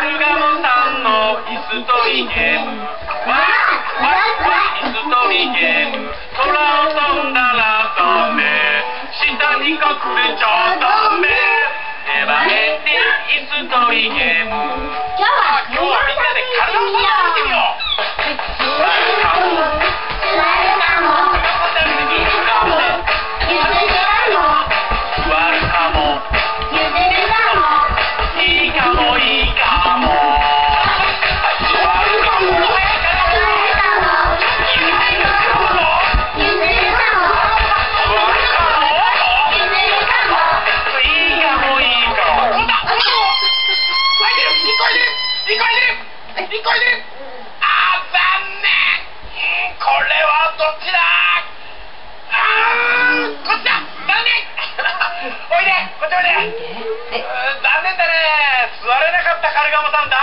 カルガモさんの椅子取りゲームわいわいわい椅子取りゲーム空を飛んだらダメ。下に隠れちゃダメ。手羽元気椅子取りゲーム今日はみんなでカルガモさんを見てみようこっちおいで？残念だね。座れなかったカルガモさんだ